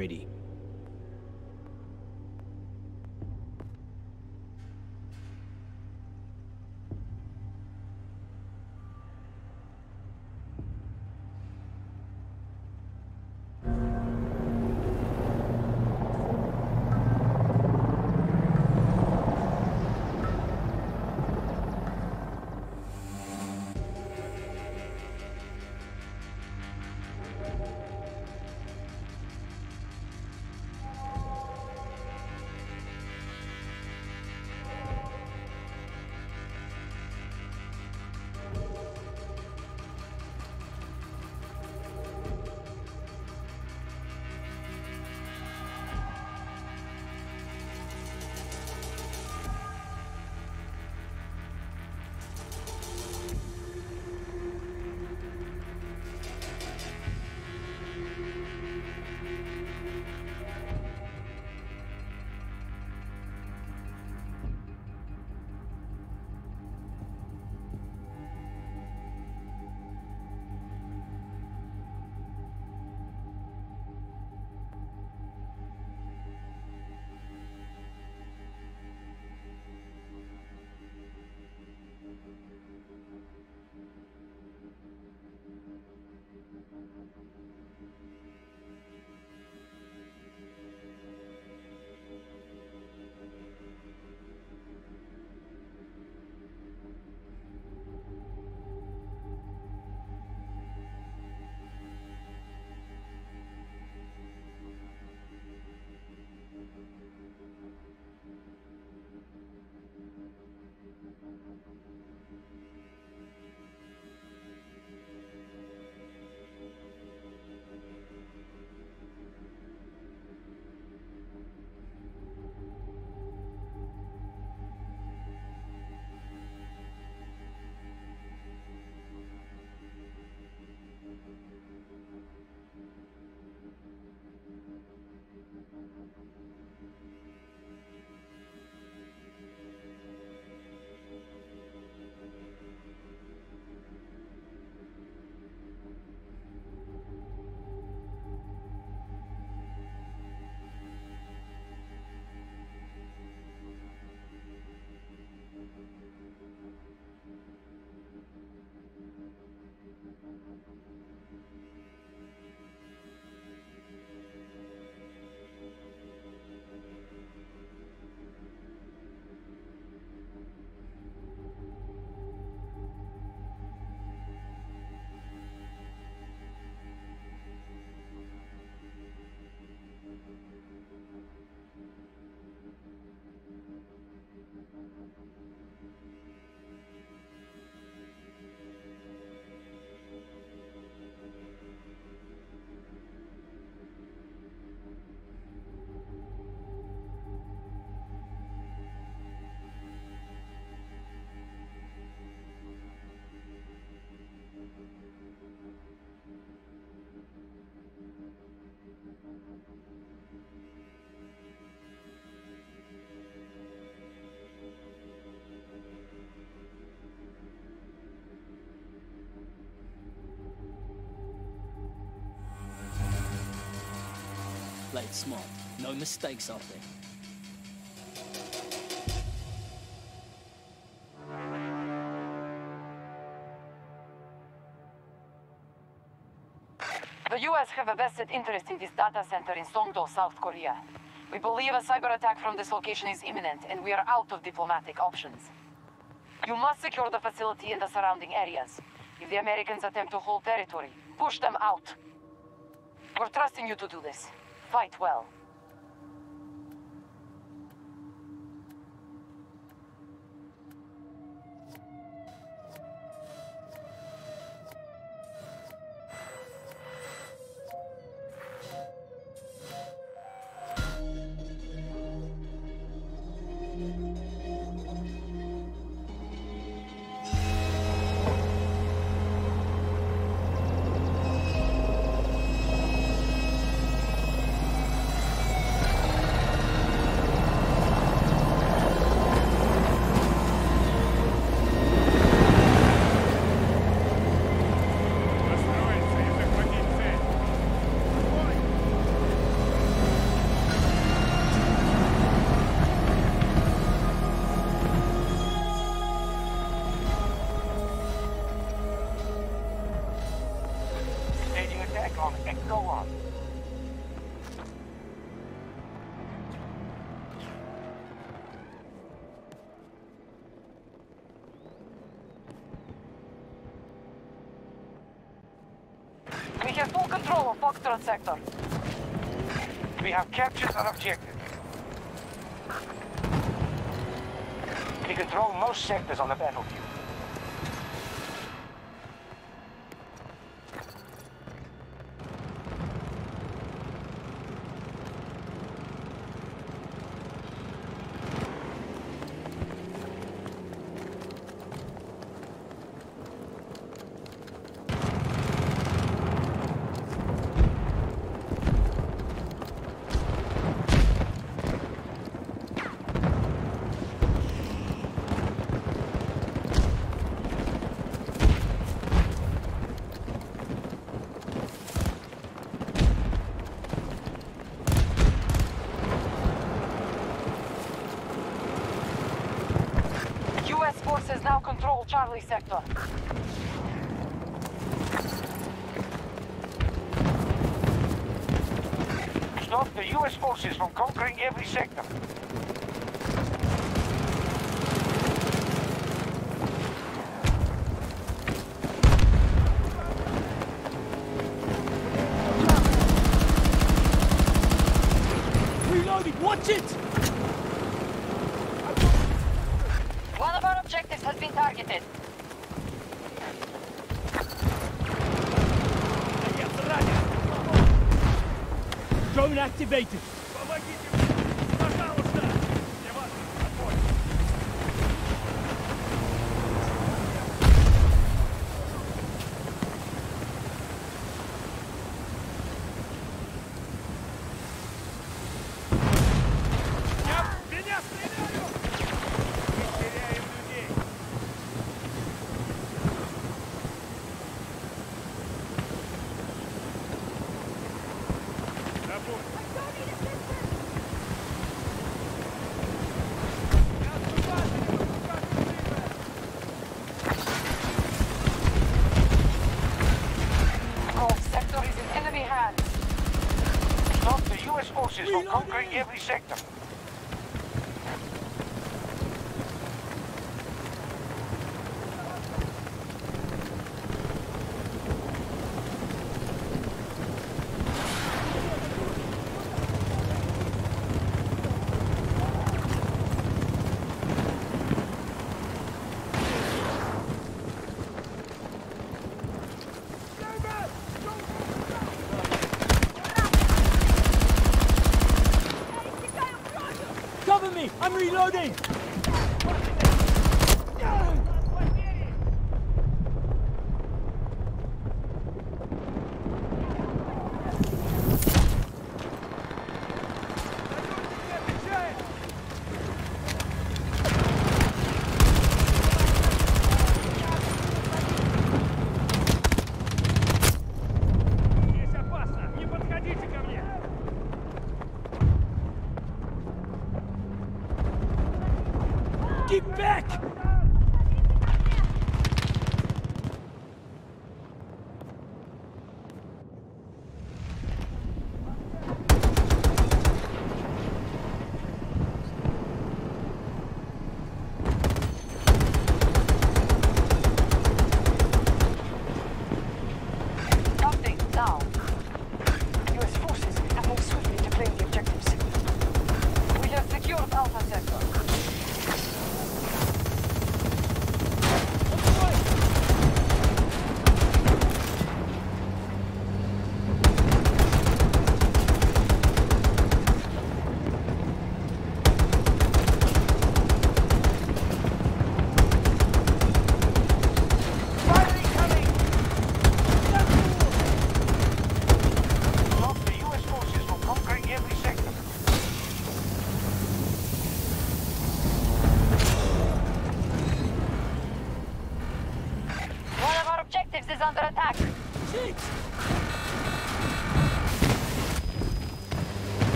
ready. Play it smart. No mistakes out there. The US have a vested interest in this data center in Songdo, South Korea. We believe a cyber attack from this location is imminent, and we are out of diplomatic options. You must secure the facility and the surrounding areas. If the Americans attempt to hold territory, push them out. We're trusting you to do this. Fight well. that sector. We have captured our objective. We control most sectors on the battlefield. Charlie sector. Stop the U.S. forces from conquering every sector. activated.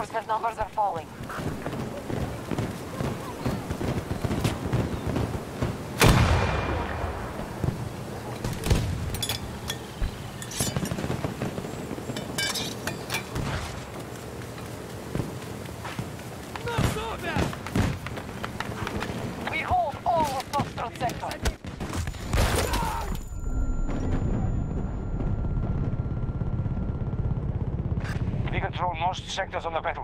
Enforcement numbers are falling. Objectives on.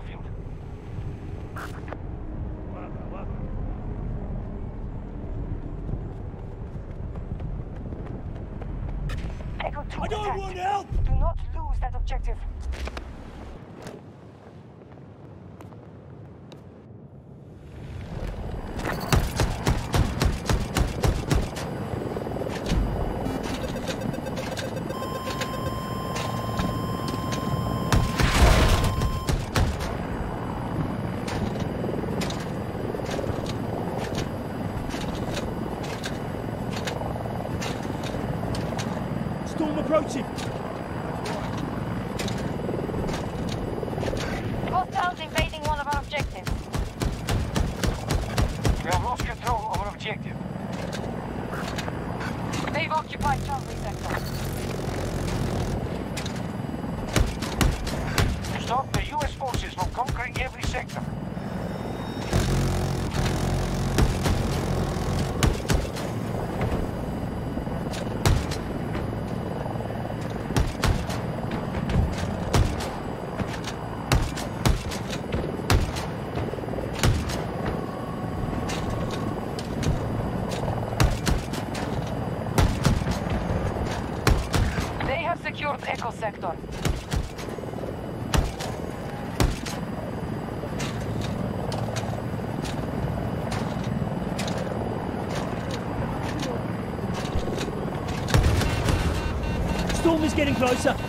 getting closer.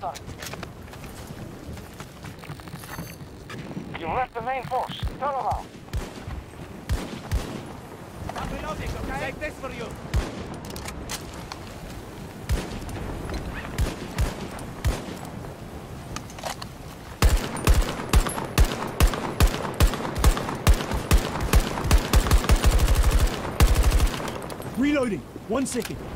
You left the main force. Follow out. I'm reloading, okay? Take this for you. Reloading. One second.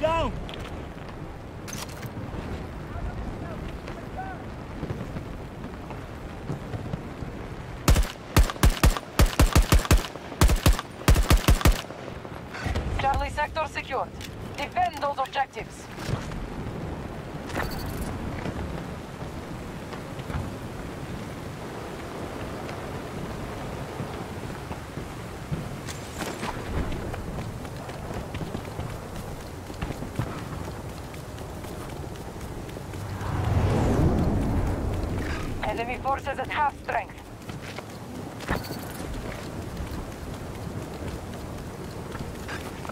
down. forces at half strength.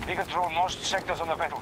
We control most sectors on the battle.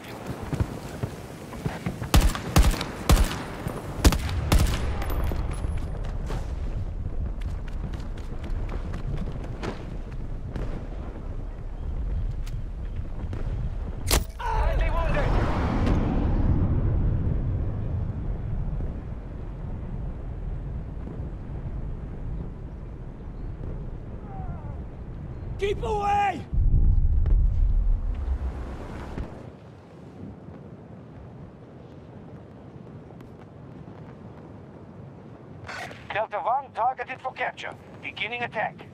Beginning attack.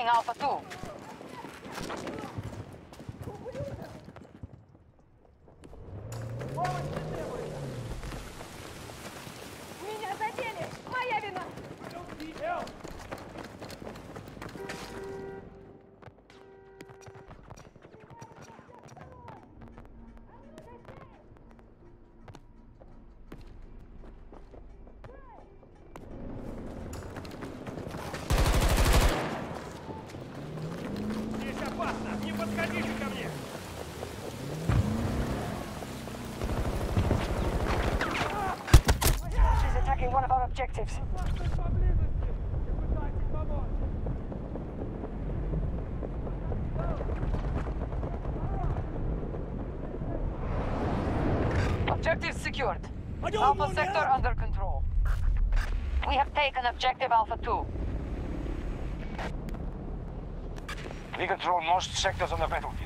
Are striking Alpha 2. Taken objective Alpha 2. We control most sectors on the battlefield.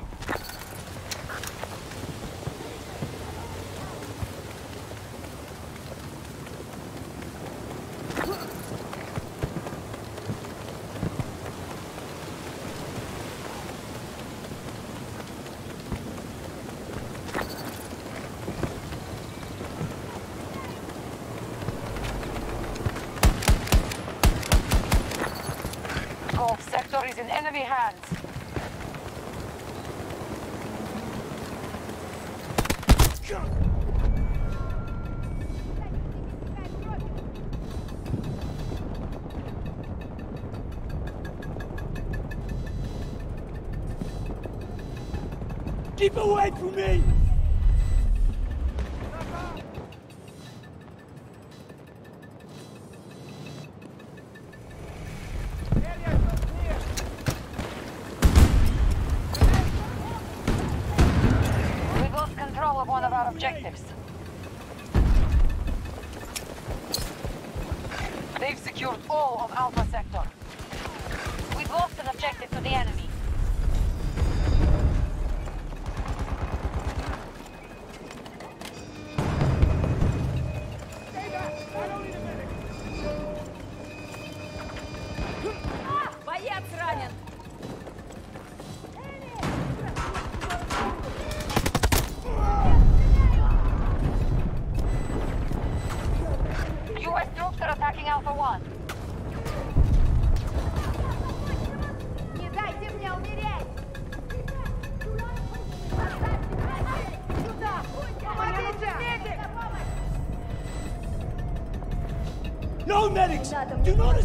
Do not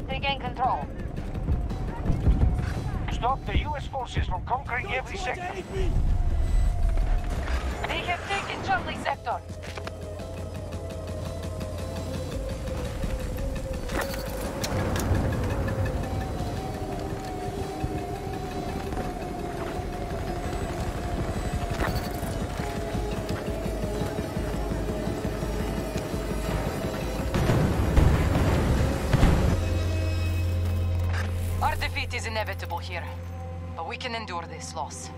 must regain control. Stop the US forces from conquering Don't every sector. They have taken Charlie sector. inevitable here, but we can endure this loss.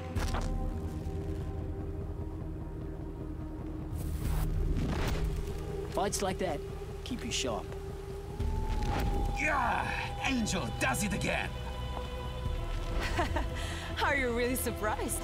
Fights like that keep you sharp. Yeah! Angel does it again! Are you really surprised?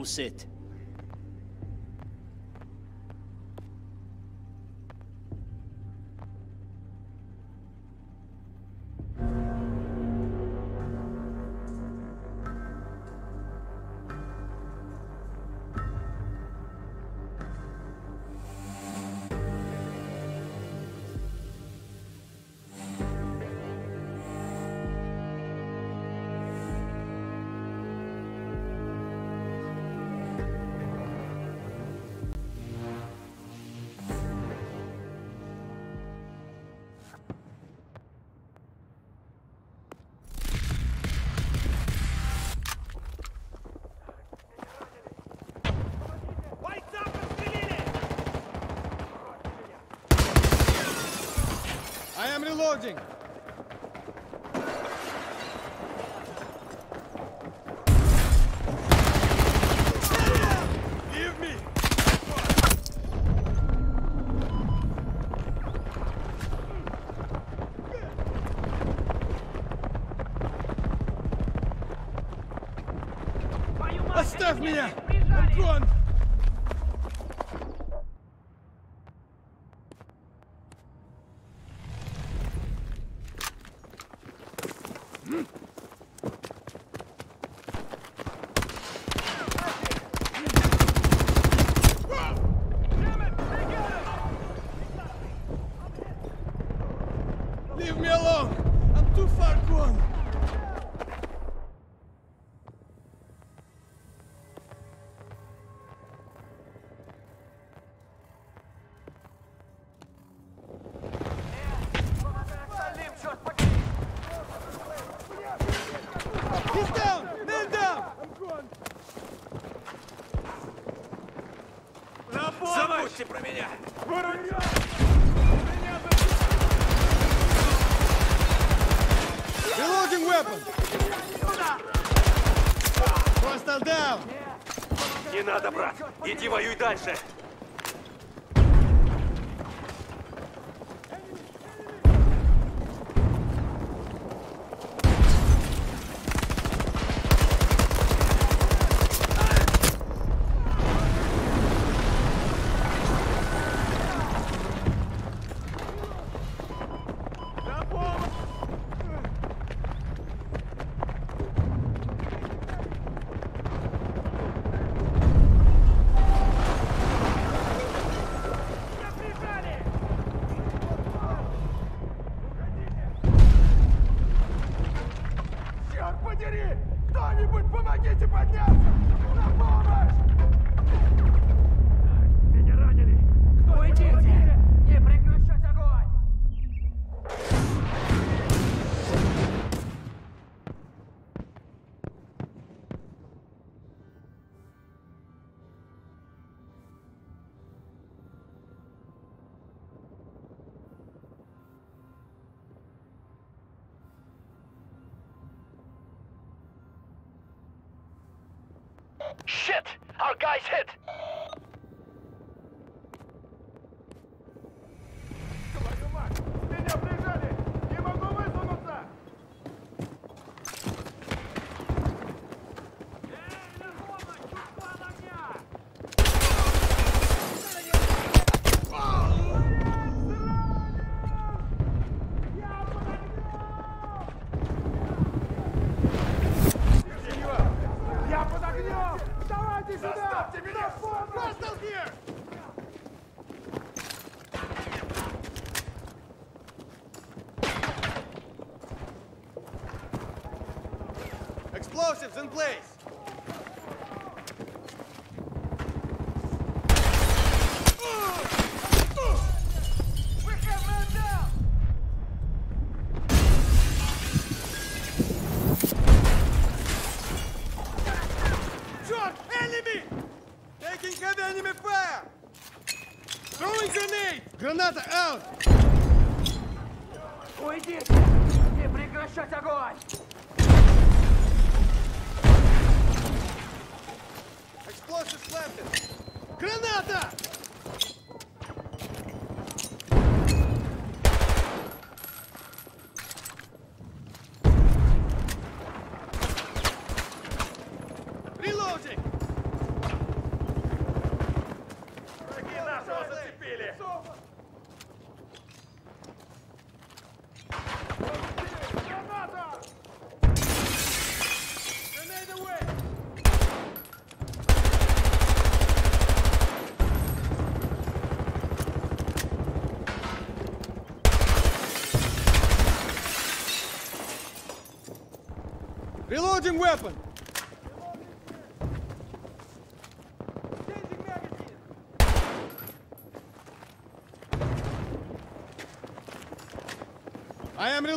All set. Оставь меня! Помните про меня! Воронье! Reloading weapon! Hostile down! Не надо, брат! Иди воюй дальше!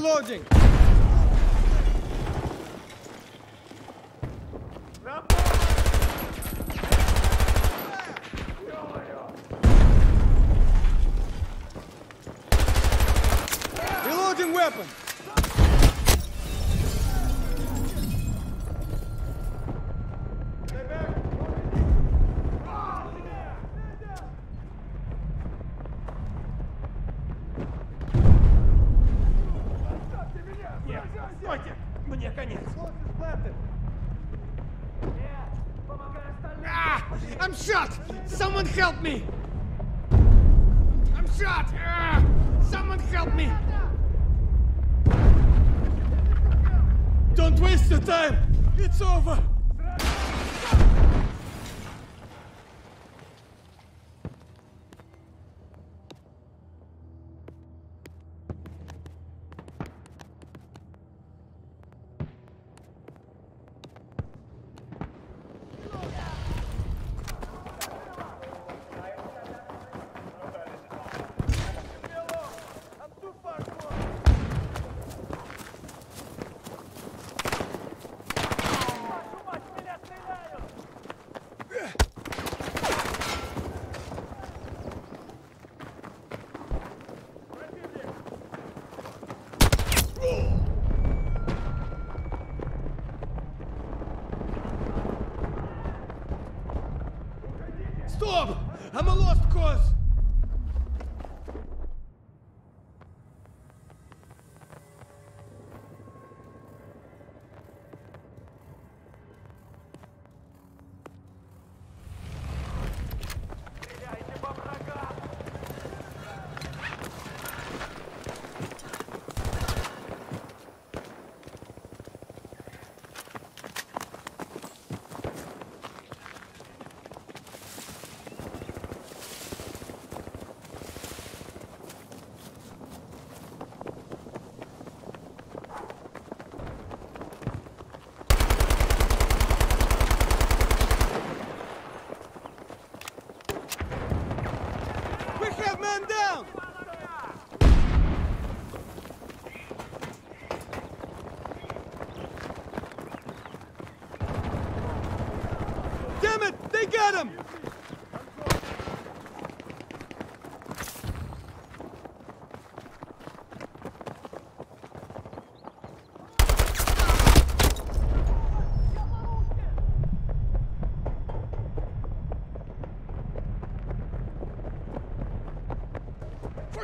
loading. Help me!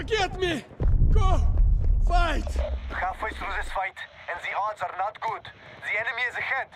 get me! Go! Fight! Halfway through this fight, and the odds are not good. The enemy is ahead.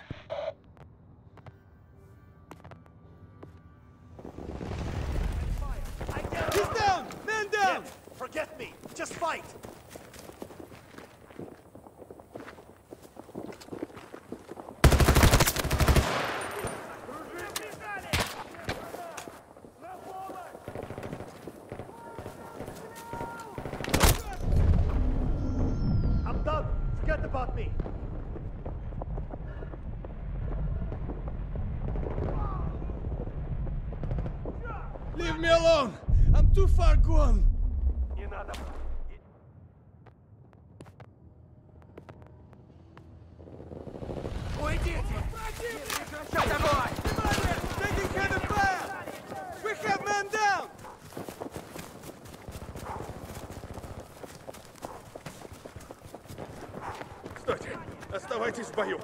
Стойте! Оставайтесь в бою!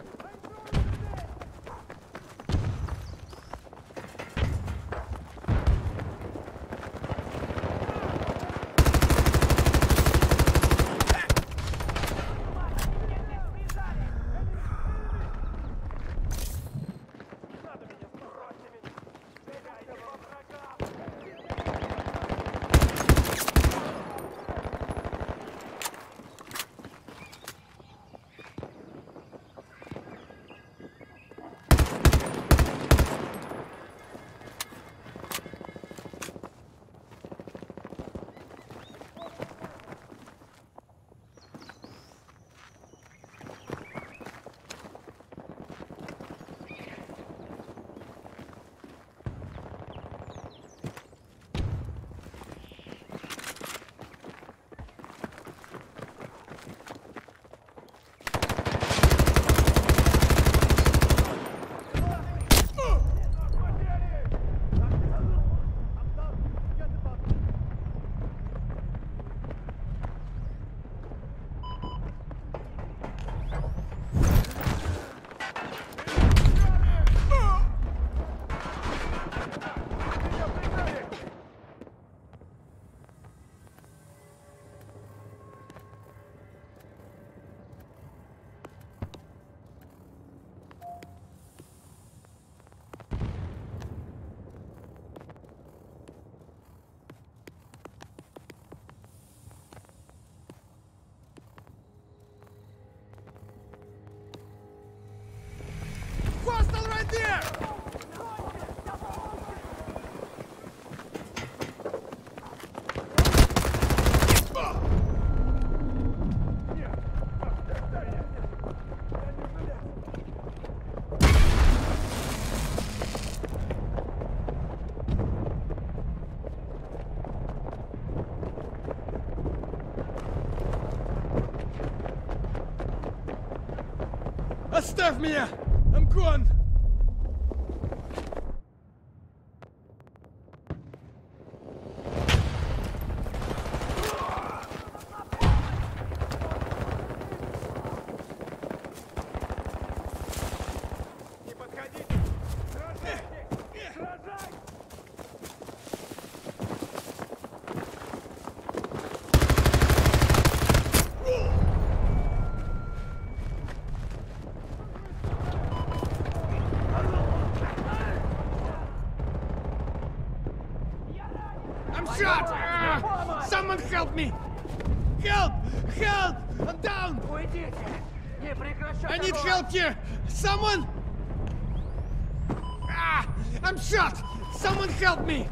Оставь меня! I'm gone! Help me! Help! Help! I'm down! I need help here! Someone! Ah! I'm shot! Someone help me!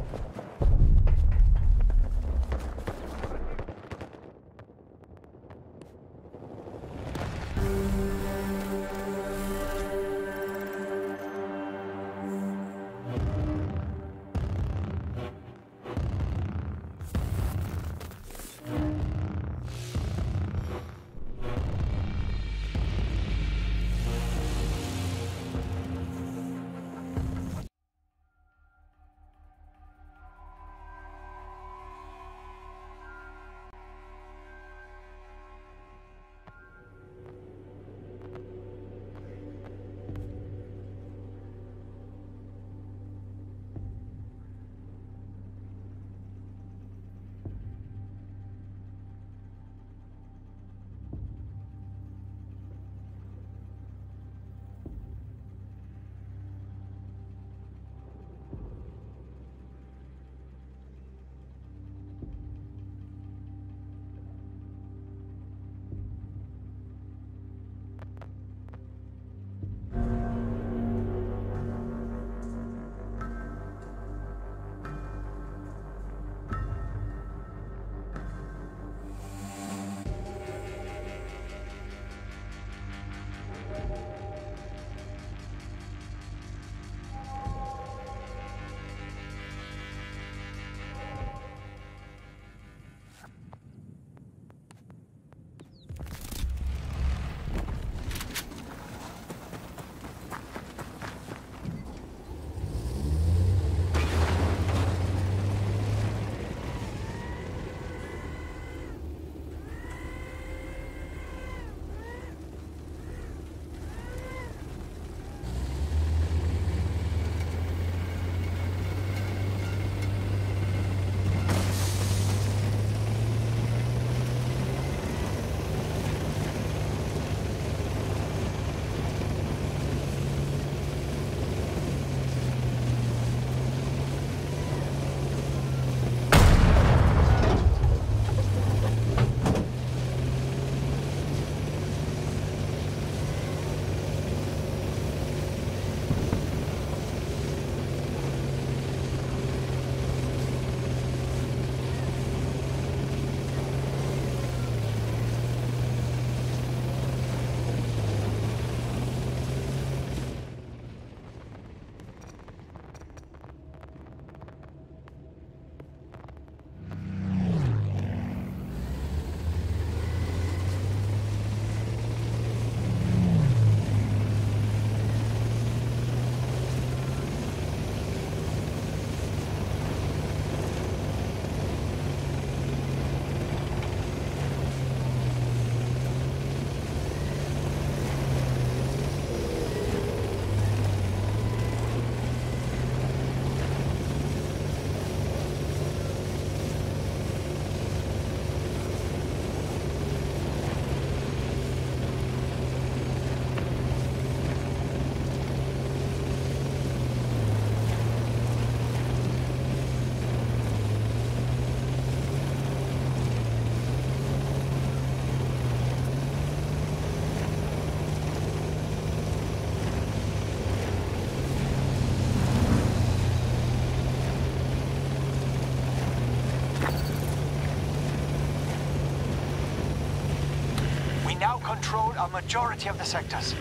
Majority of the sectors.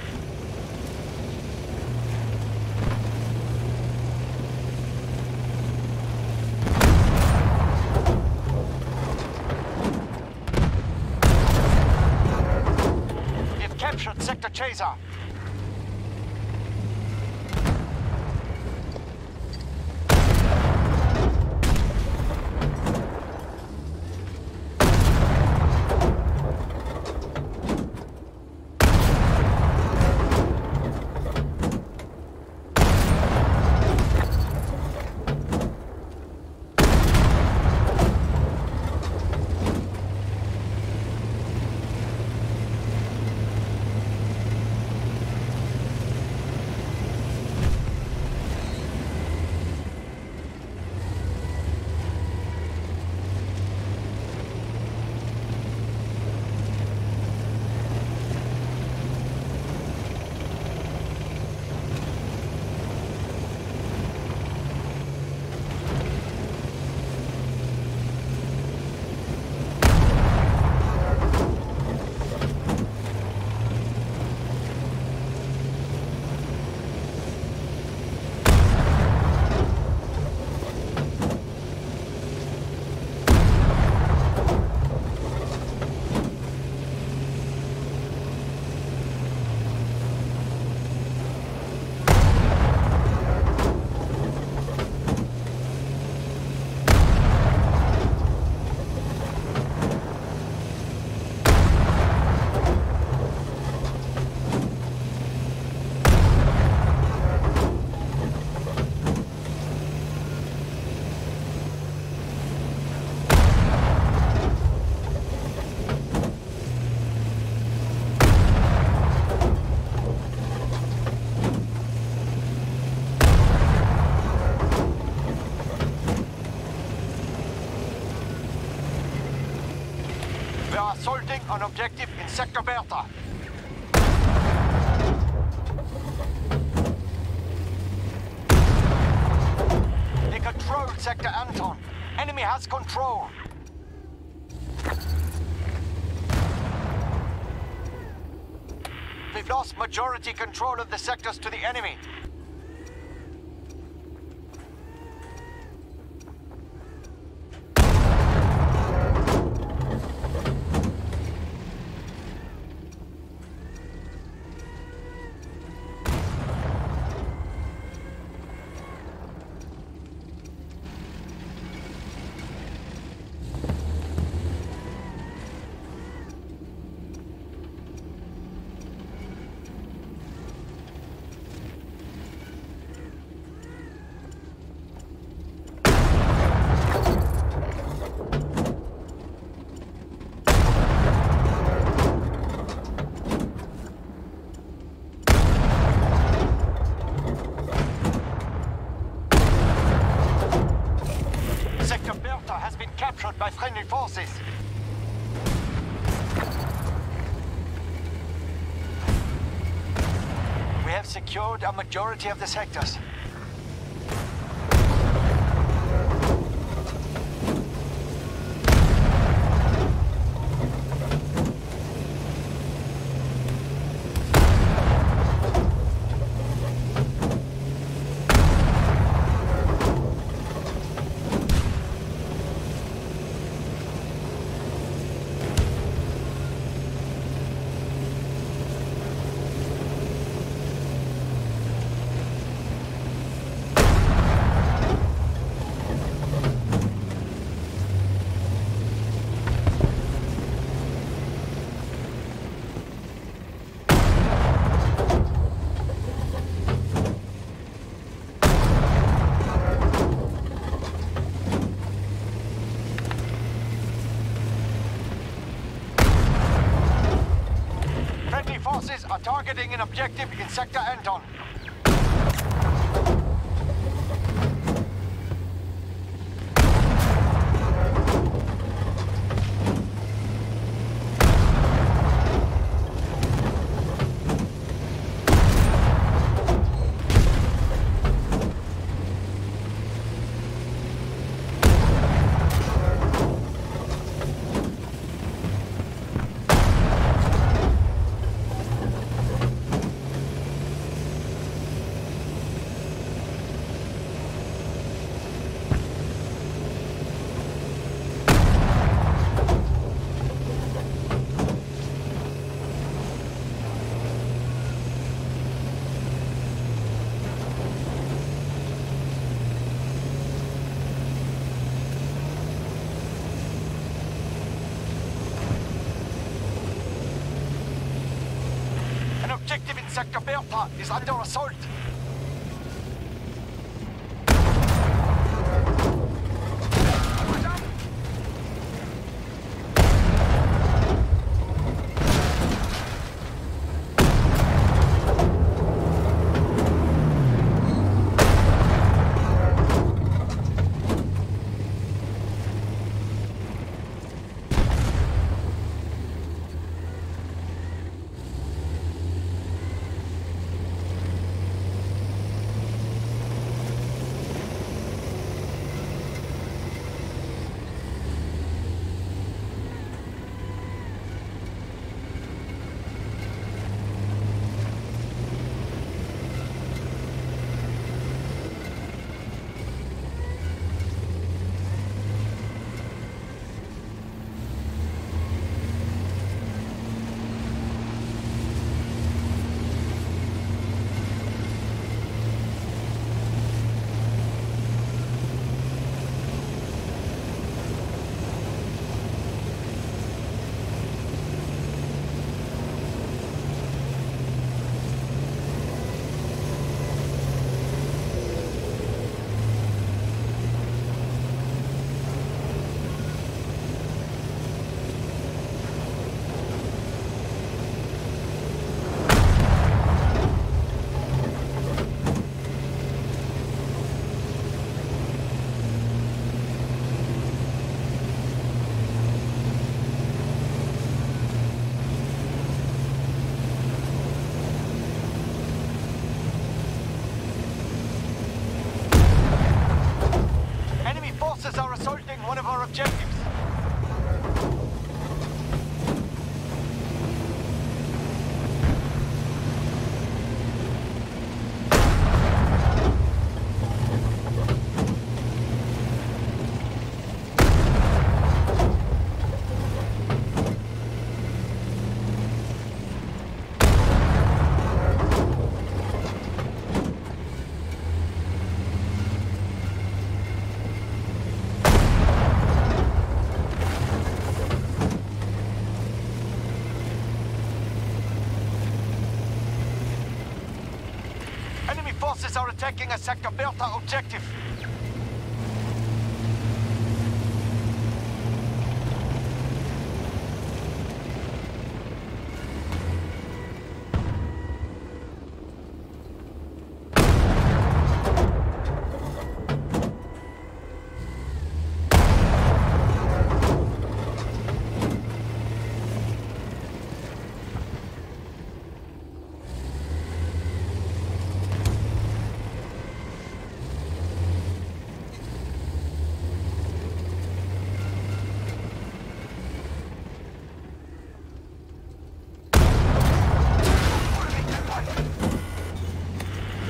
We've captured Sector Caesar. Assaulting an objective in Sector Bertha. They control Sector Anton. Enemy has control. We've lost majority control of the sectors to the enemy. Sector Bertha has been captured by friendly forces. We have secured a majority of the sectors. Friendly forces are targeting an objective in Sector Anton. Attacking a Sector Bertha objective.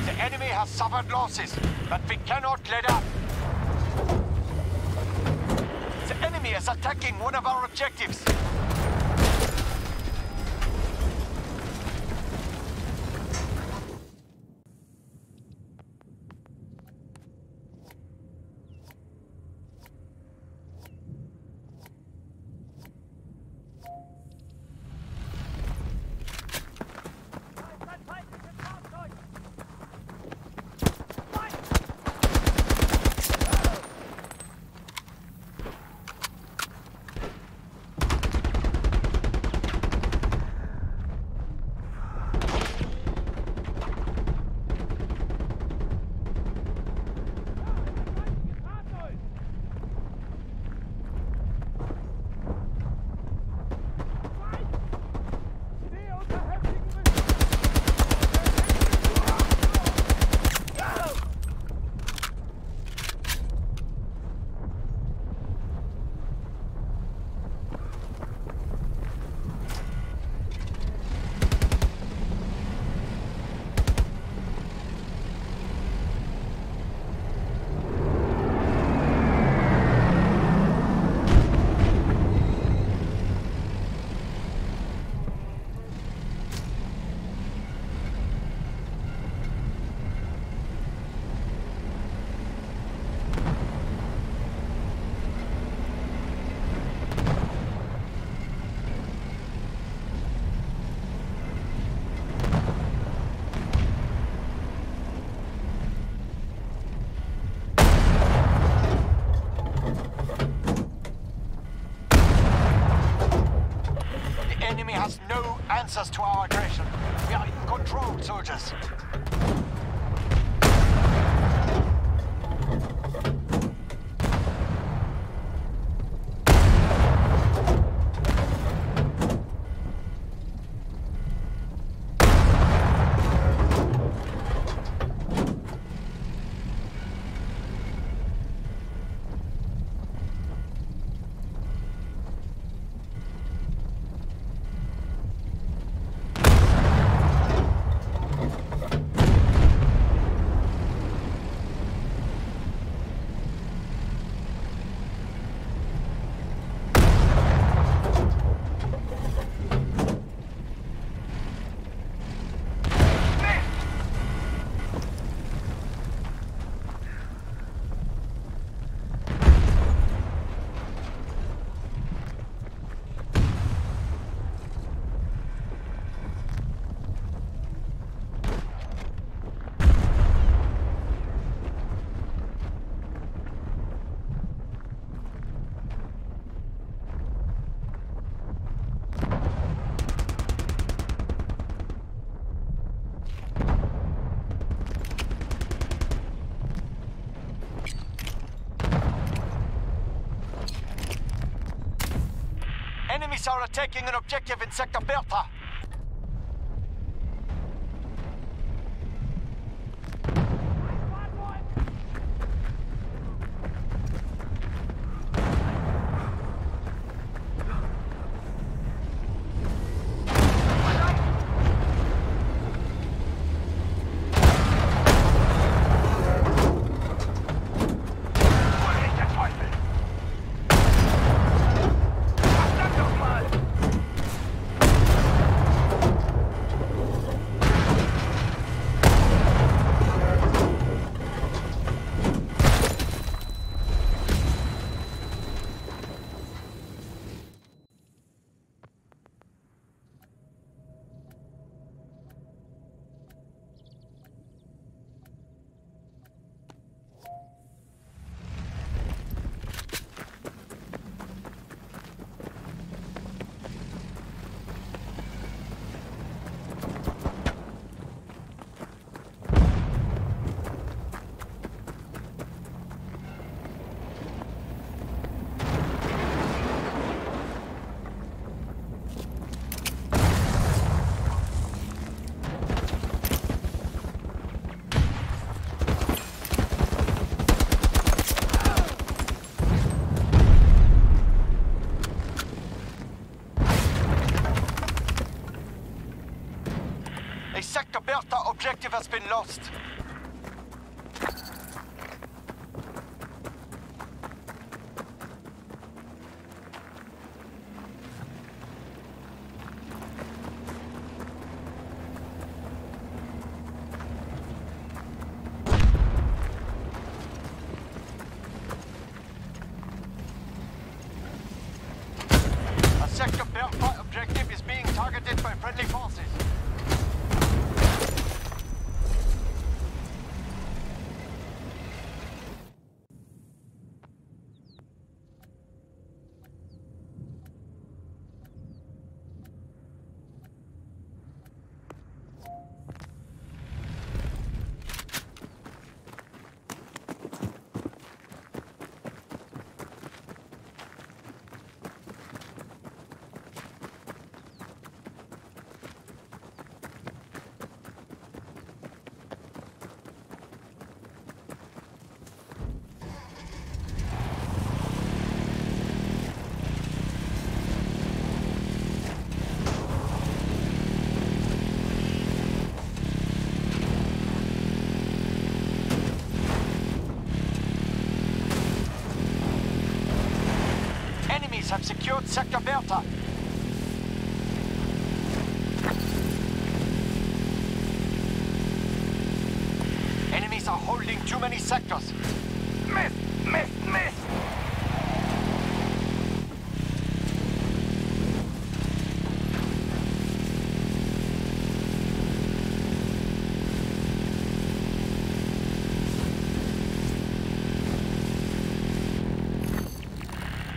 The enemy has suffered losses, but we cannot let up. The enemy is attacking one of our objectives. Enemies are attacking an objective in Sector Bertha. Bertha objective has been lost. A Sector Bertha objective is being targeted by friendly forces. Have secured Sector Bertha. Enemies are holding too many sectors. Mist, Mist, Mist!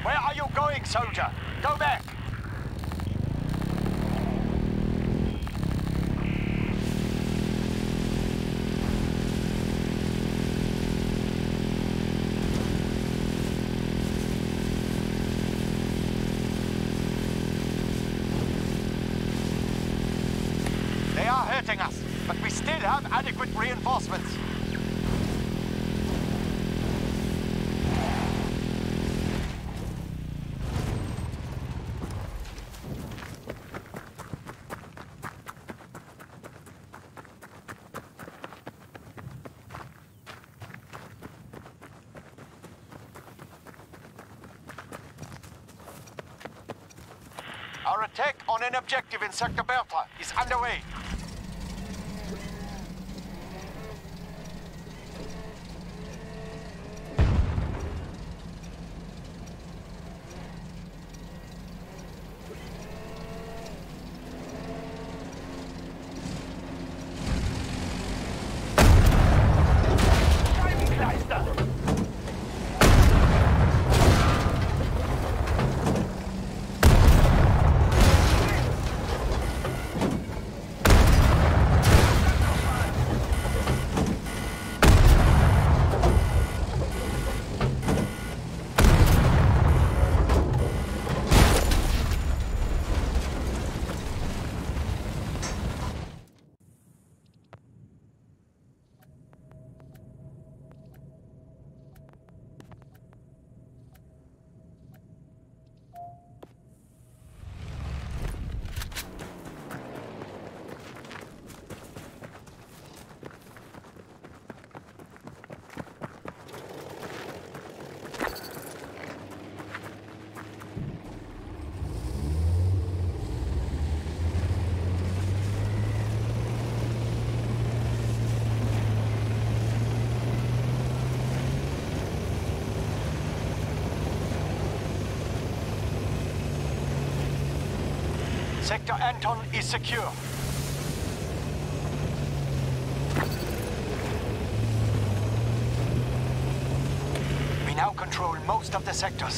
Where are you going, soldier? Go back! Our attack on an objective in Sector Bertha is underway. Sector Anton is secure. We now control most of the sectors.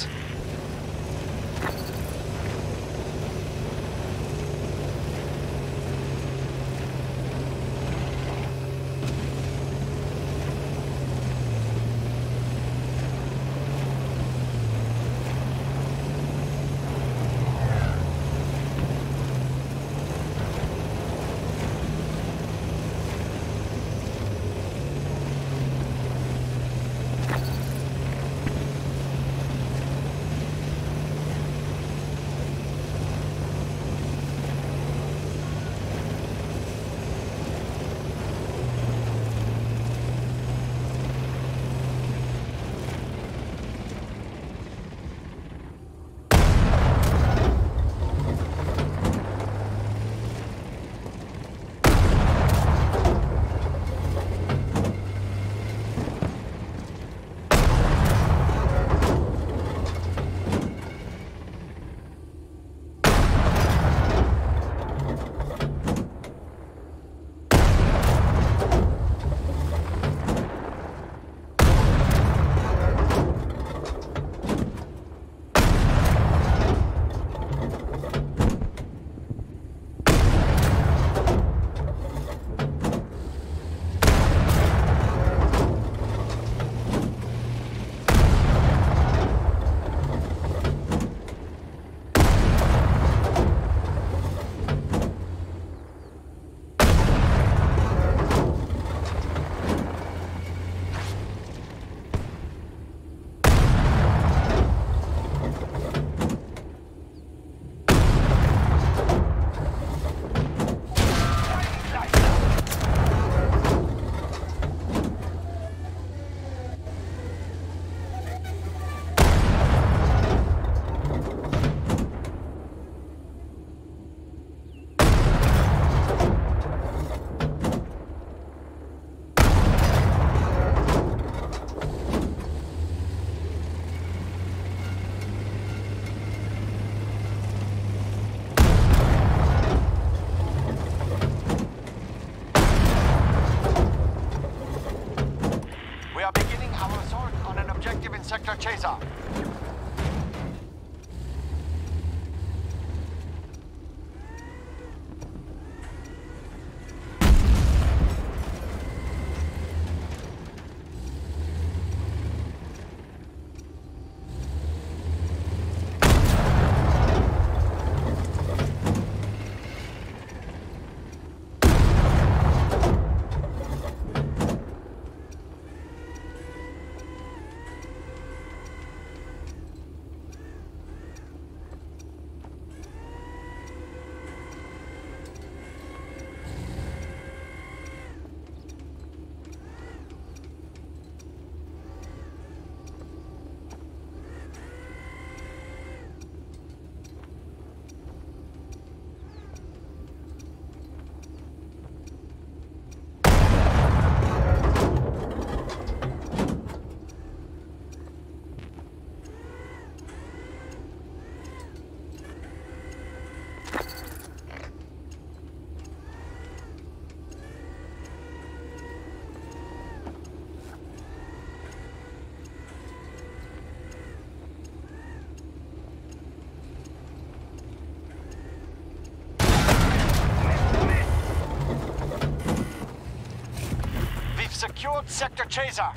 Sector Caesar.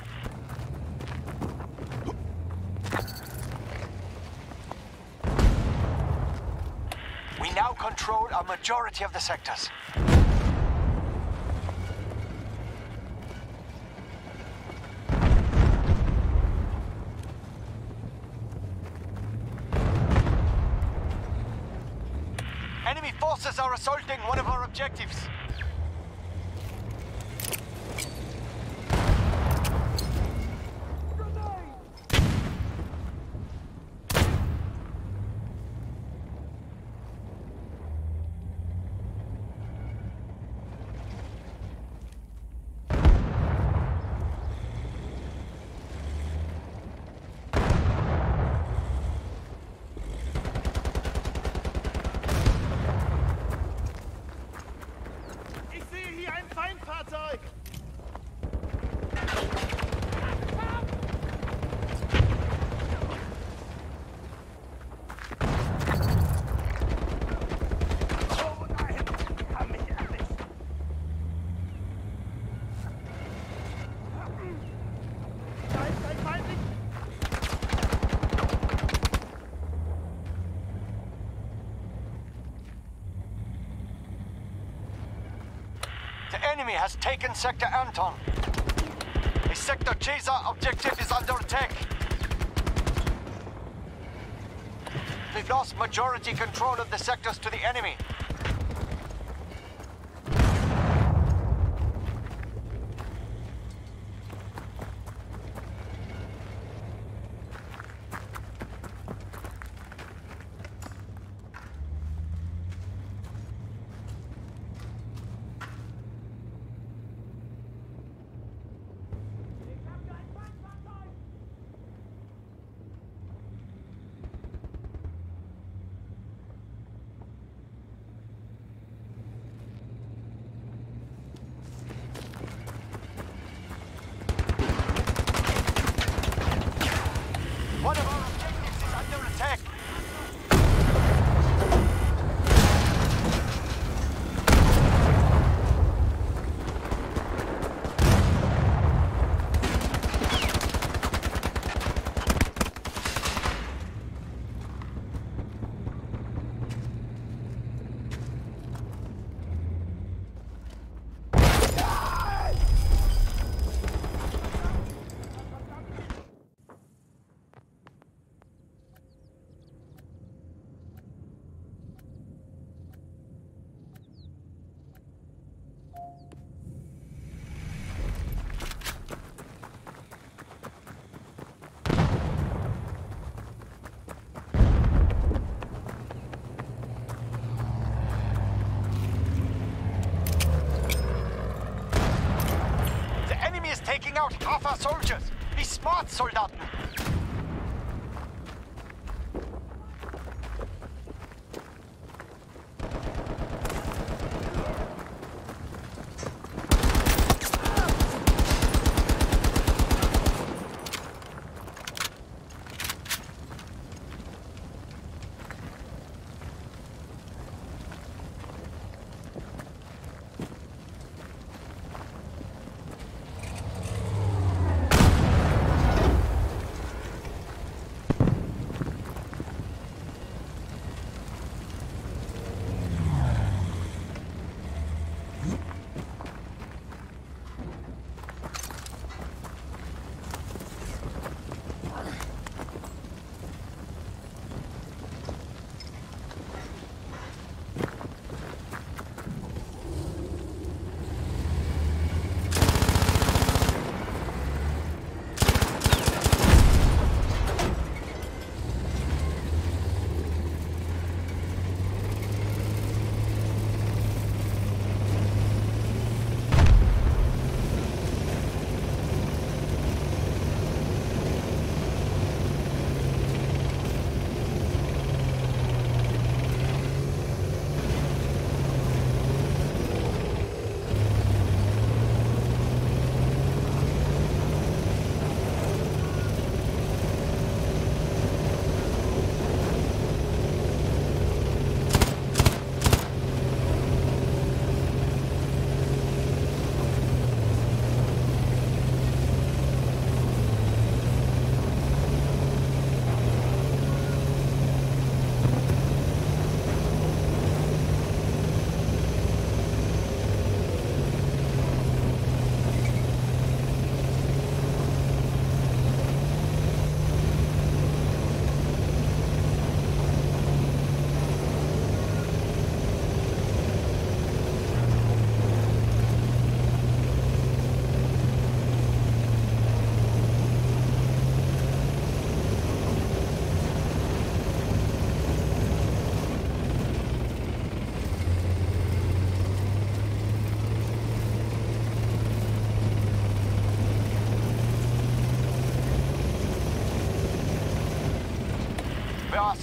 We now control a majority of the sectors. Enemy forces are assaulting one of our objectives. Enemy has taken Sector Anton. A Sector Caesar objective is under attack. We've lost majority control of the sectors to the enemy.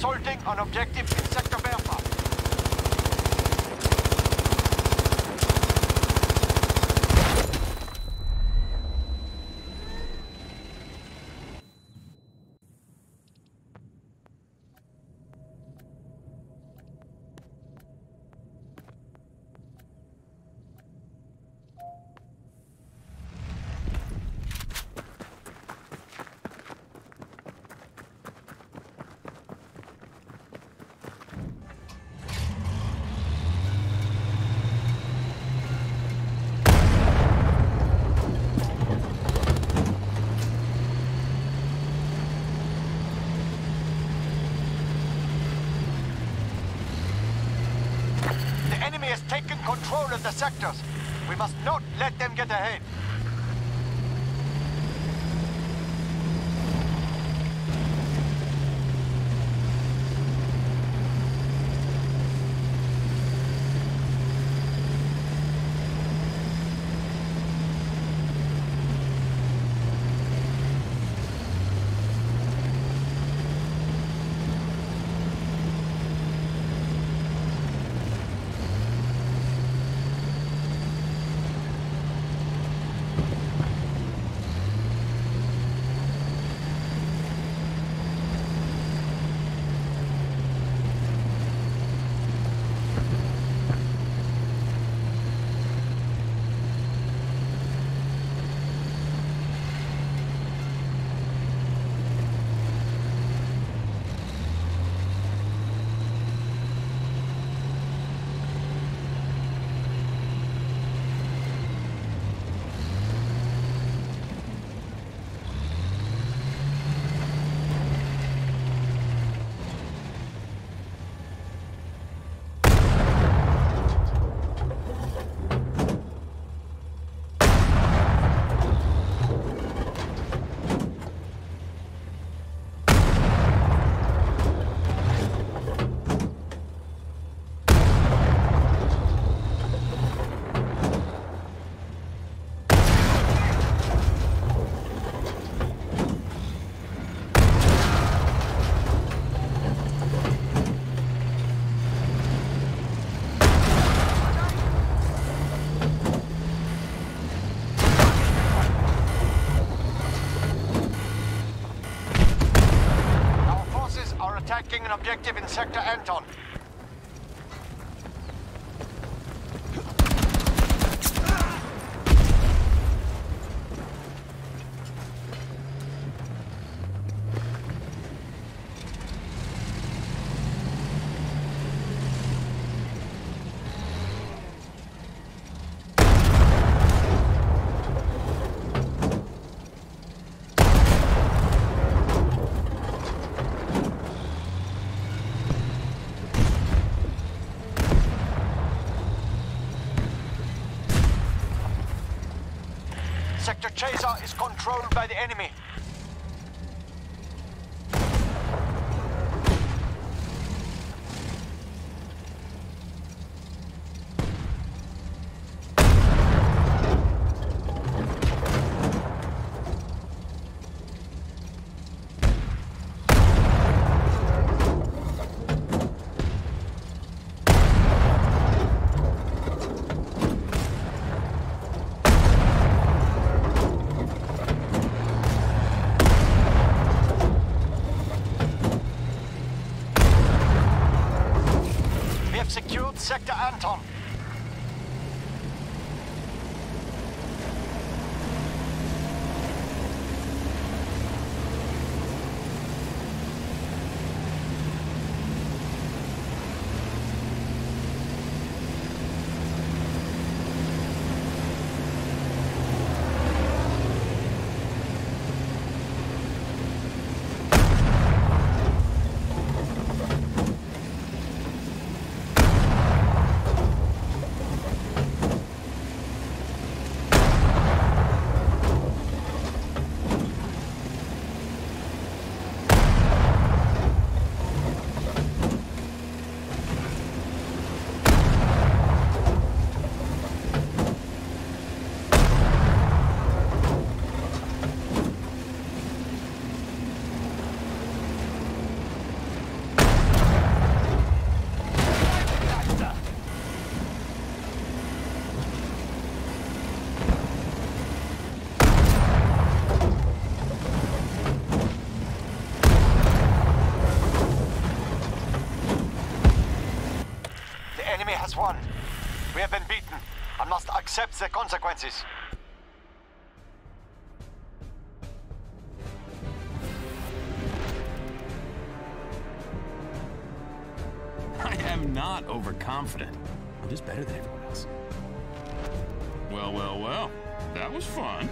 Assaulting an objective objective in Sector Anton. Sector Caesar is controlled by the enemy. The consequences. I am not overconfident. I'm just better than everyone else. Well, well, well. That was fun.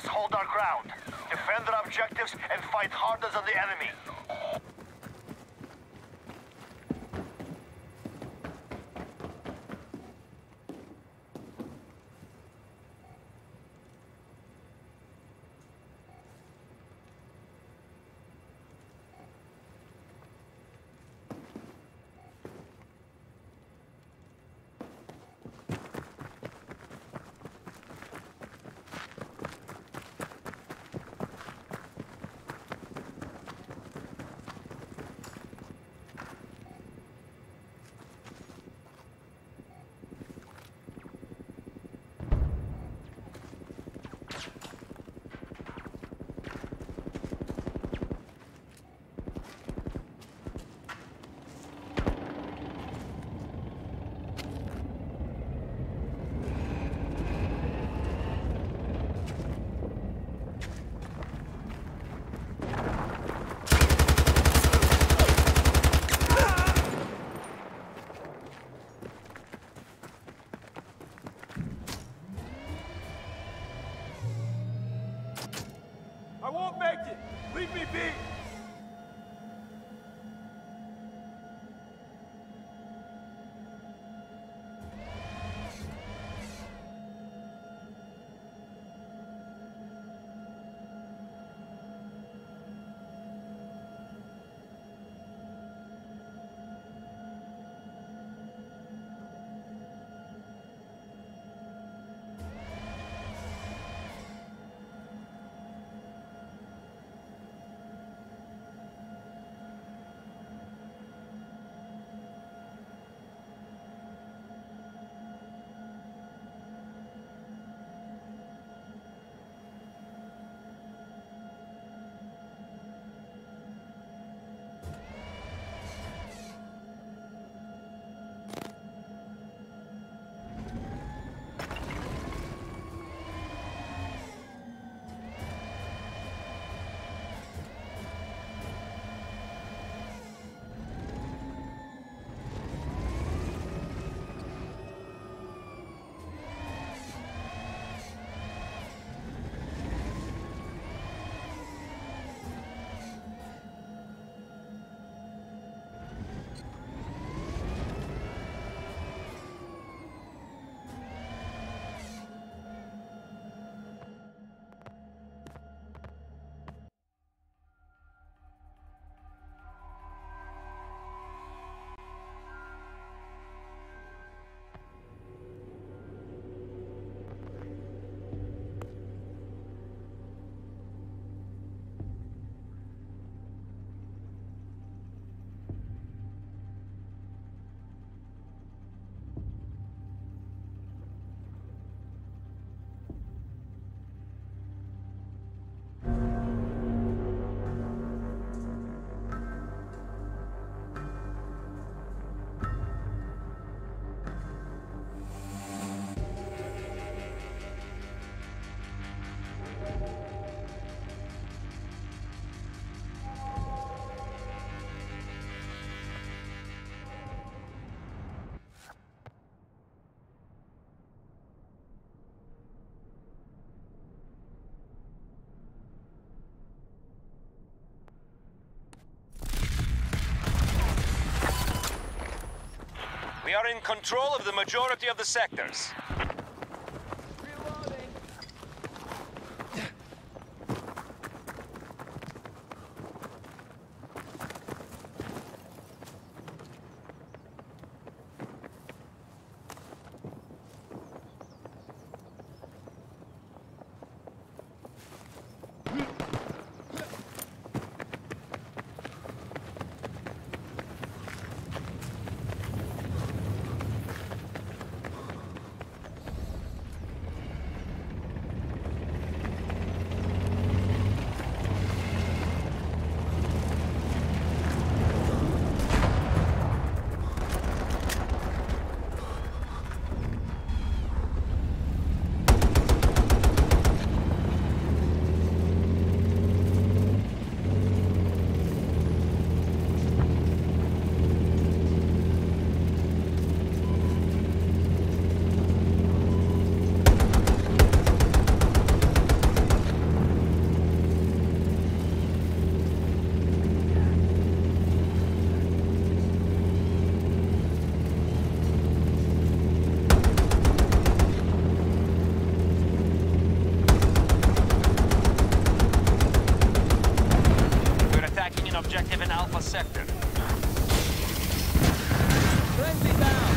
Must hold our ground, defend our objectives, and fight harder than the enemy. We are in control of the majority of the sectors. We're attacking an objective in Alpha Sector. Friendly down.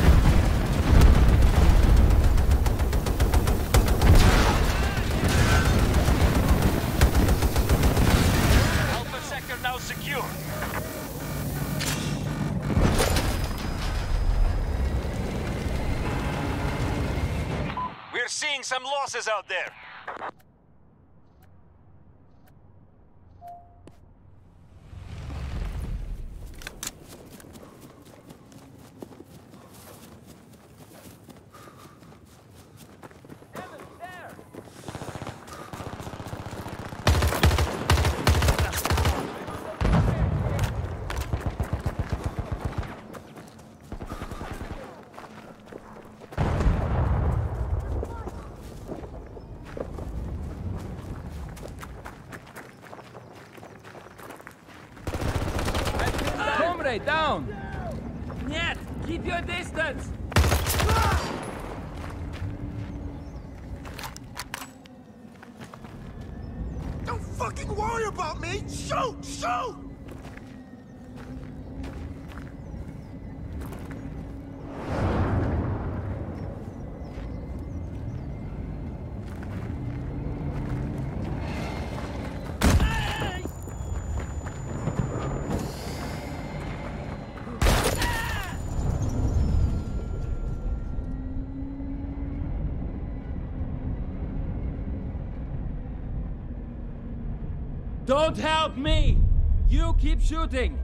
Me! You keep shooting!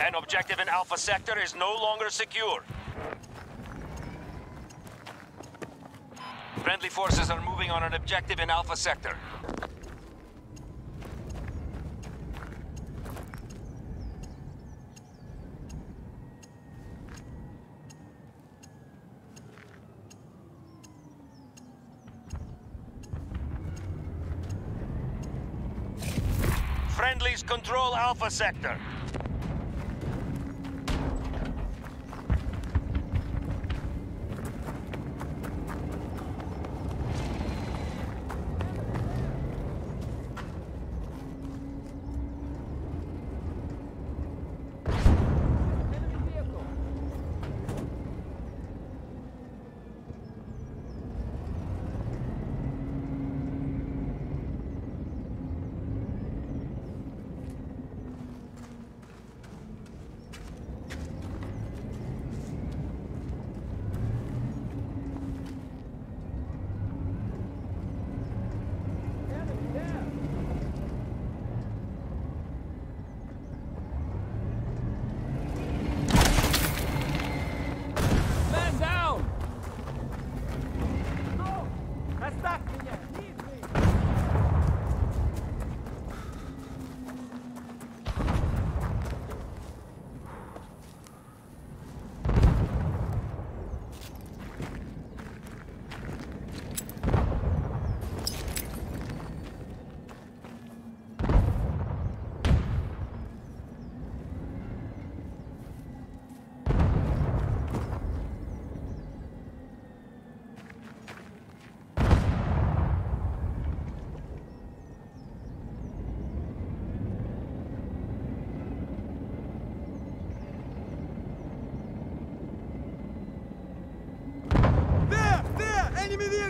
An objective in Alpha Sector is no longer secure. Friendly forces are moving on an objective in Alpha Sector. Friendlies control Alpha Sector.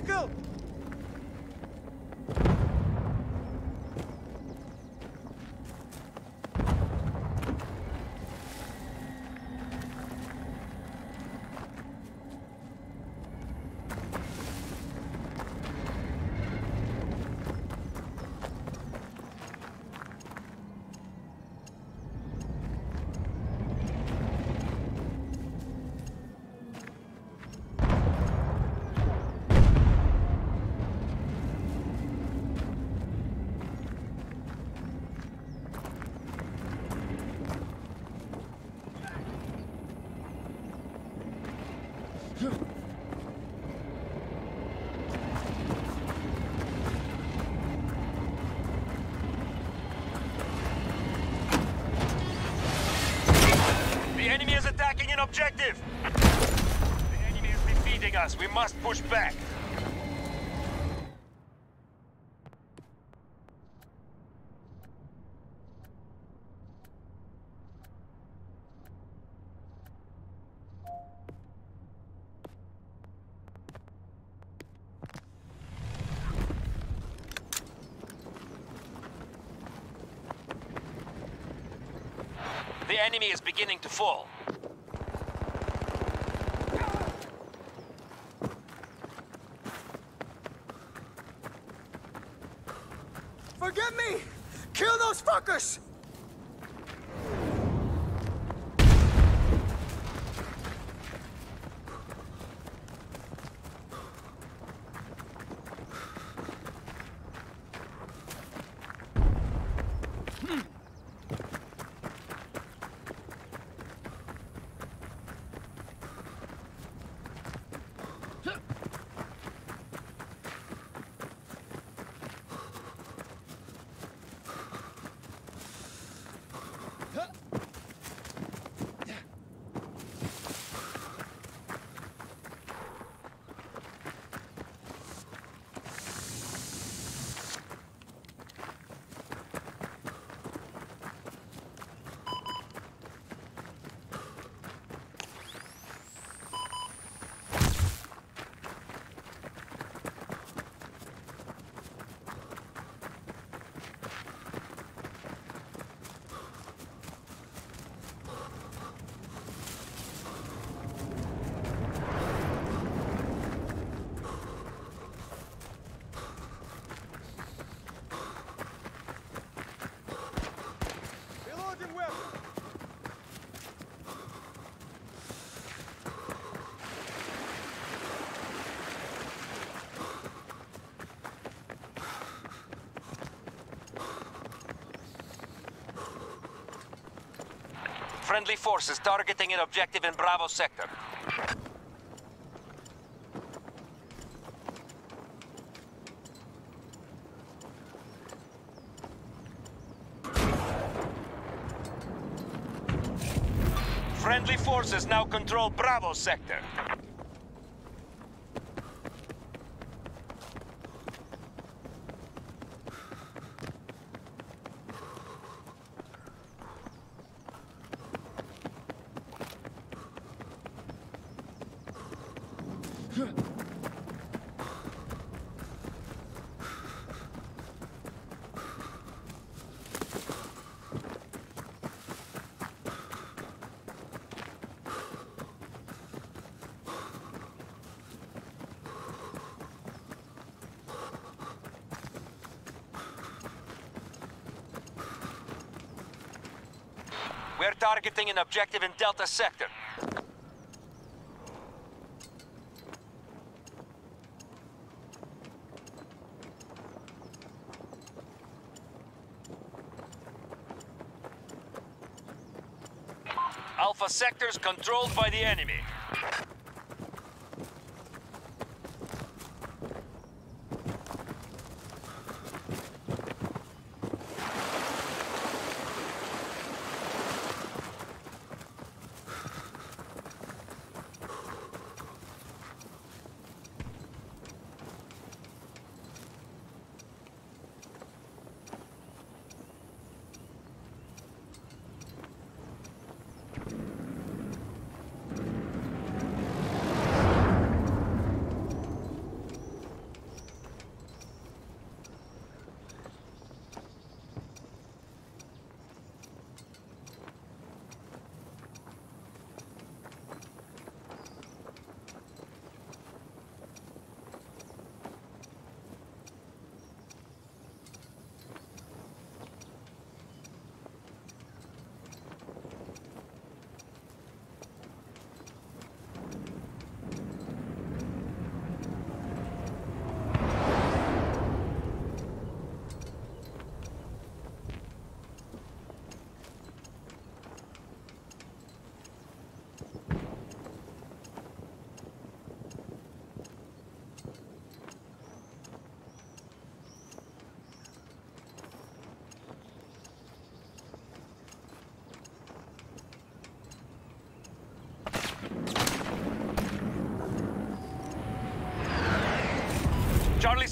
Enemy vehicle! The enemy is attacking an objective! The enemy is defeating us. We must push back. The enemy is beginning to fall. Friendly forces targeting an objective in Bravo sector. Friendly forces now control Bravo sector. We're targeting an objective in Delta sector. Alpha sectors controlled by the enemy.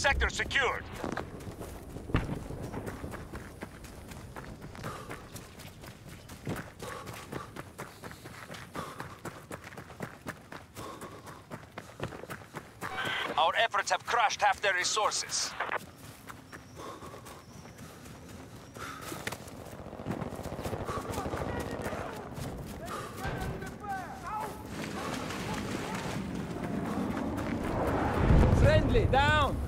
Sector secured. Our efforts have crushed half their resources. Friendly, down!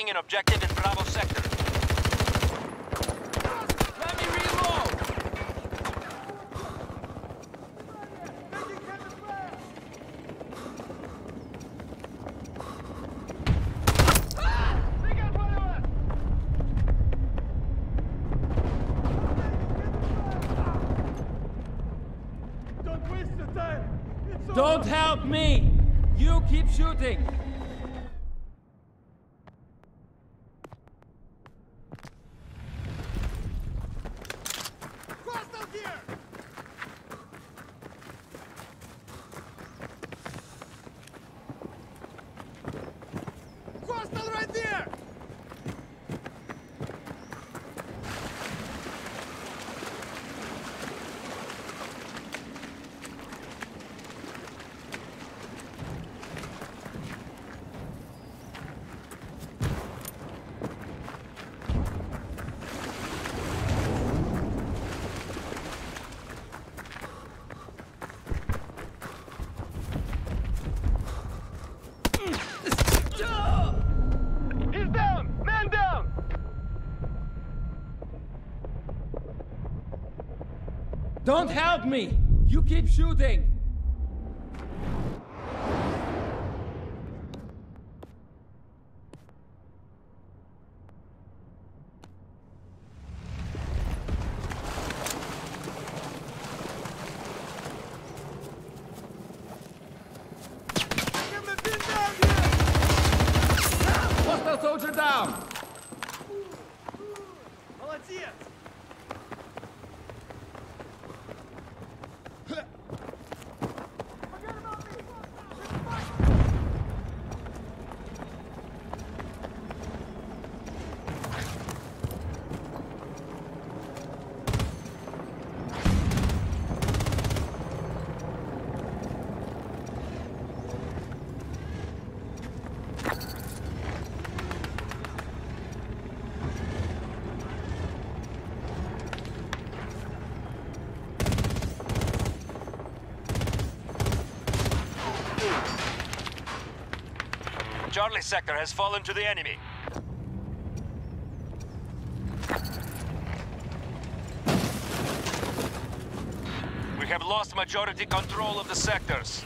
We're attacking an objective in Bravo sector. Let me reload! Don't waste the time. Don't help me! You keep shooting! Hostile here! Hostile right there! He's down! Man down! Don't help me! You keep shooting! Charlie sector has fallen to the enemy. We have lost majority control of the sectors.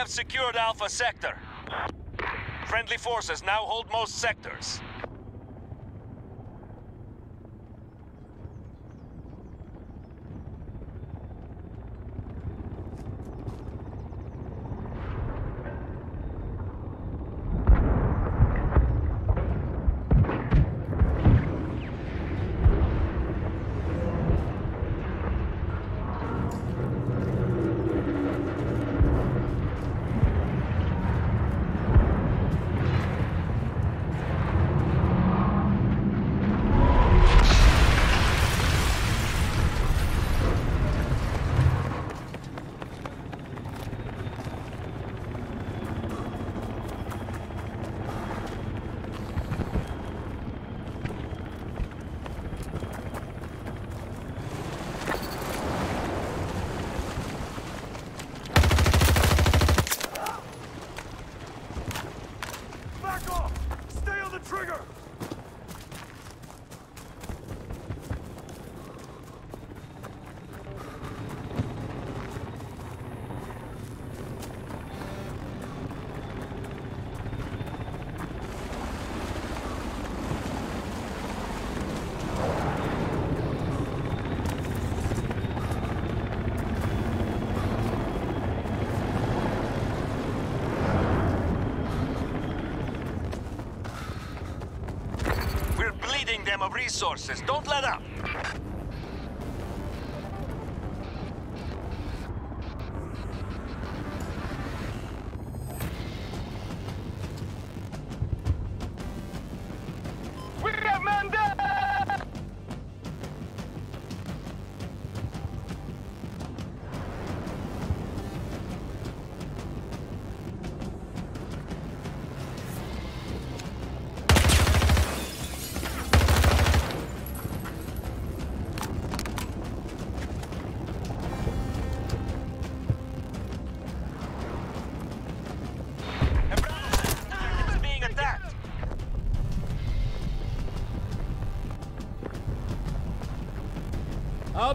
Have secured Alpha Sector. Friendly forces now hold most sectors.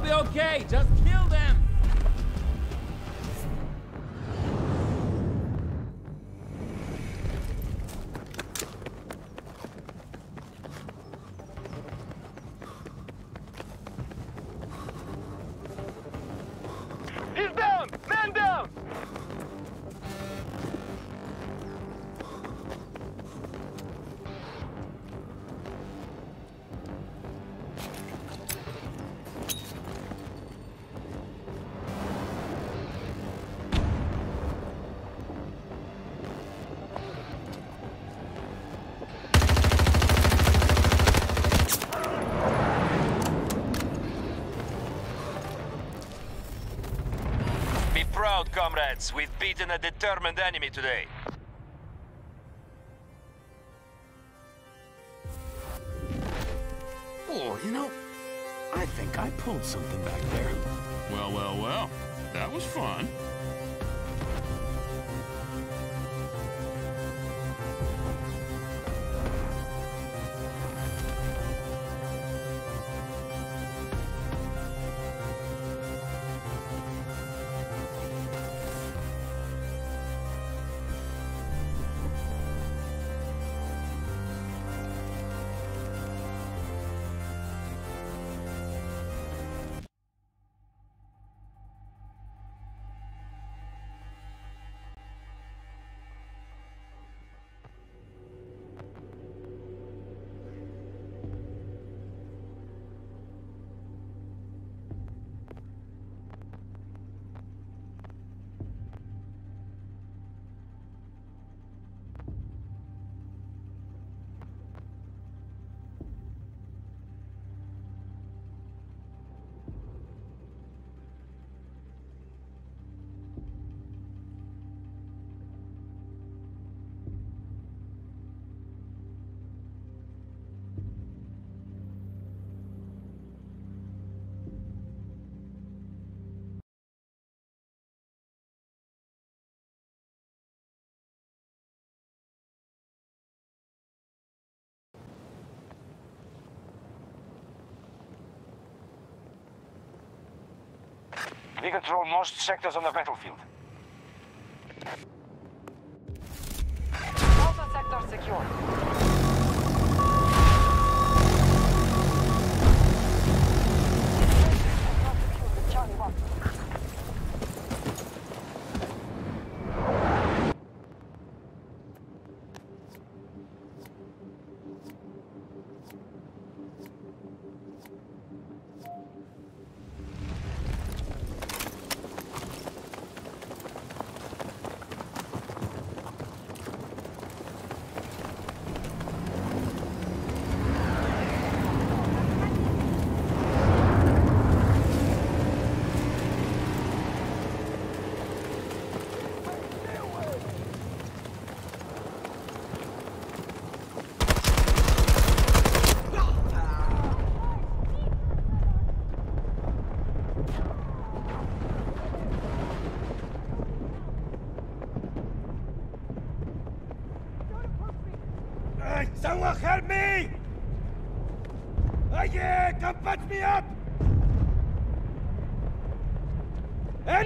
Be okay. Just We've beaten a determined enemy today. Oh, you know, I think I pulled something We control most sectors on the battlefield. Delta sector secure.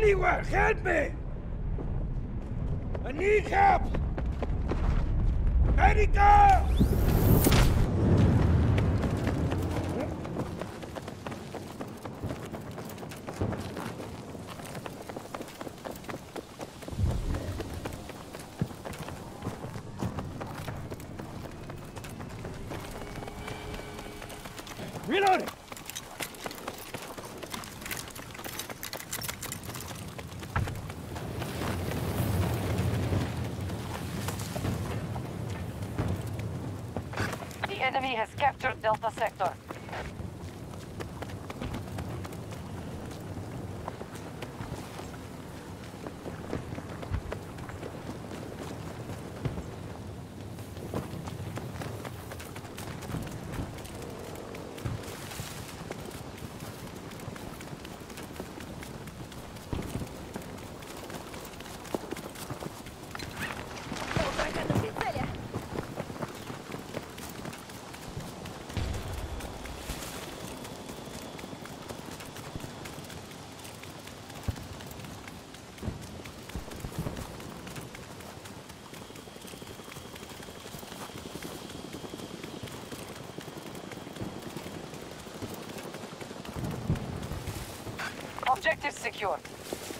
Anyone, help me! I need help! Medical! Reload! Delta Sector. Objective secure.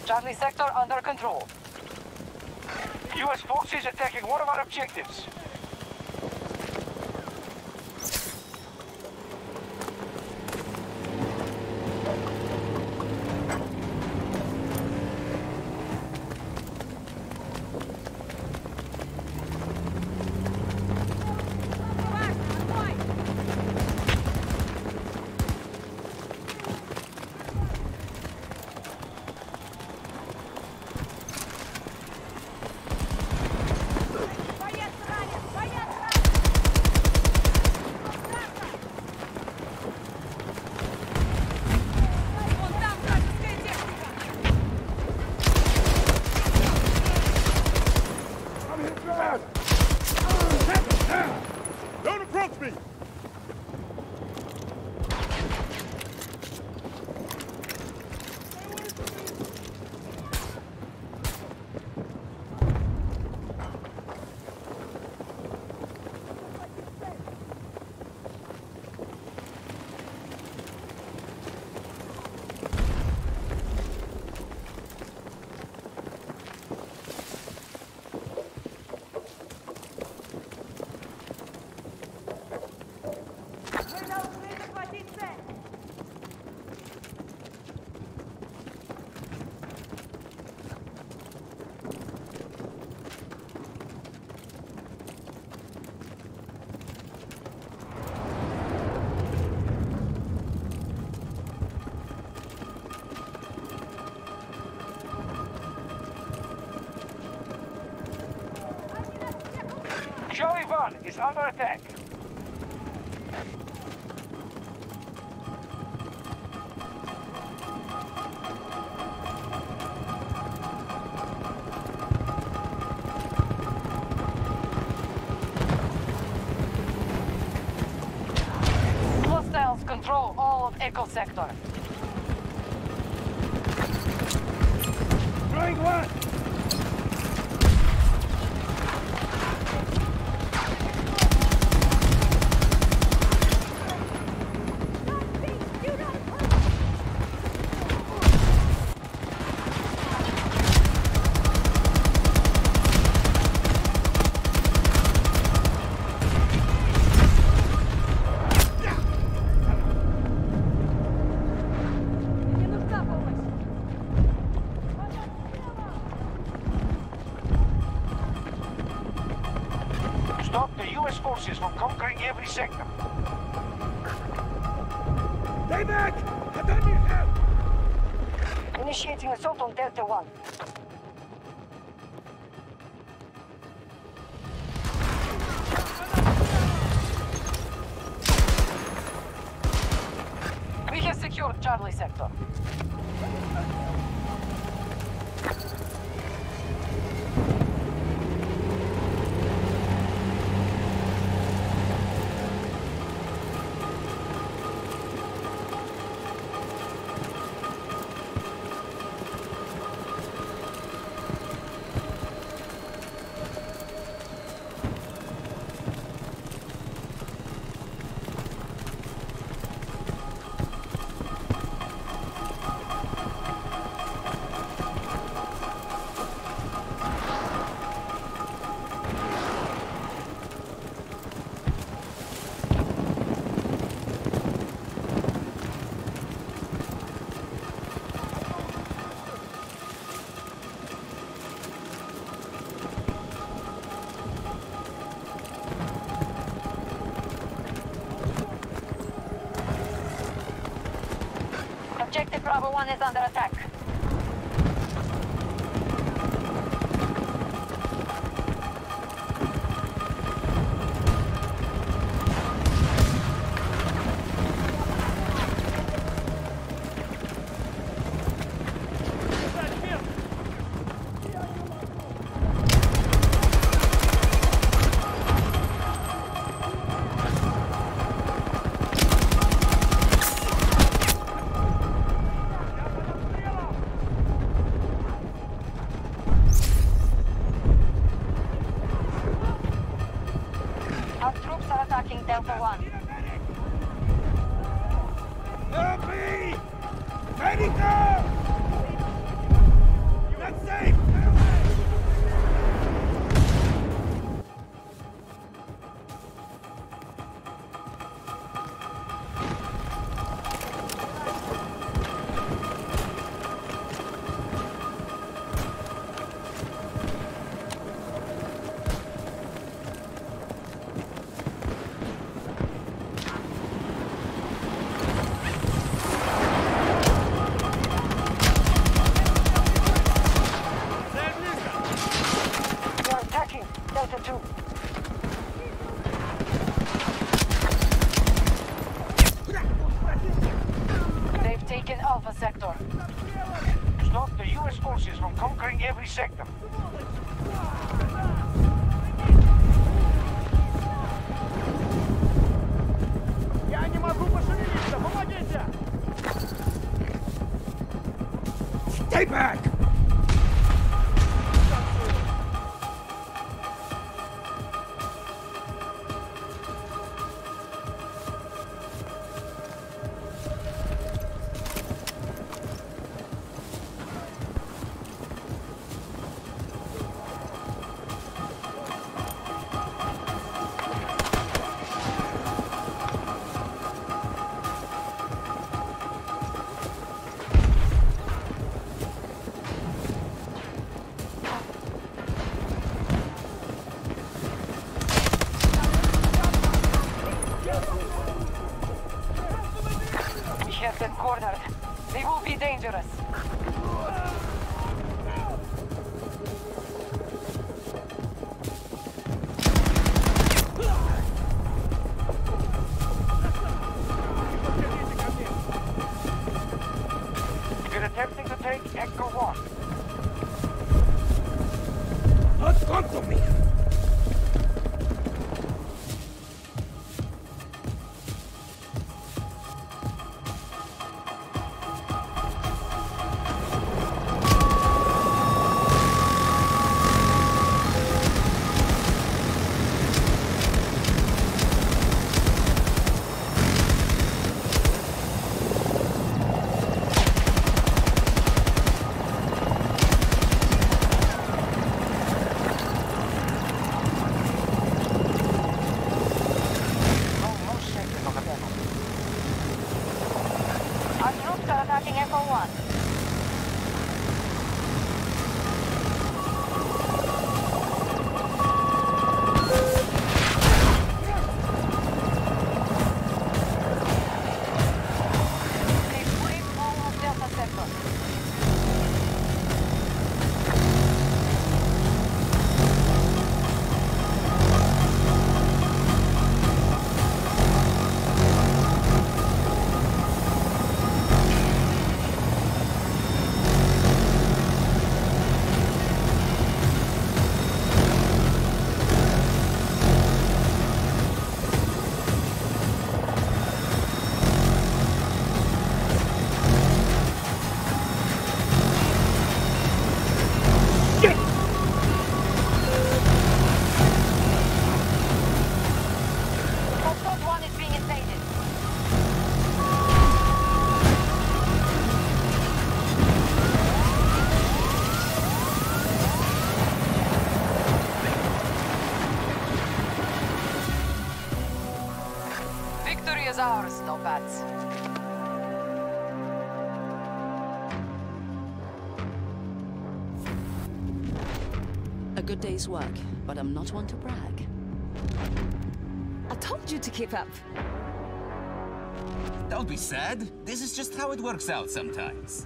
Charlie sector under control. U.S. forces attacking one of our objectives. Cover attack. Objective Bravo 1 is under pads. A good day's work, but I'm not one to brag. I told you to keep up. Don't be sad. This is just how it works out sometimes.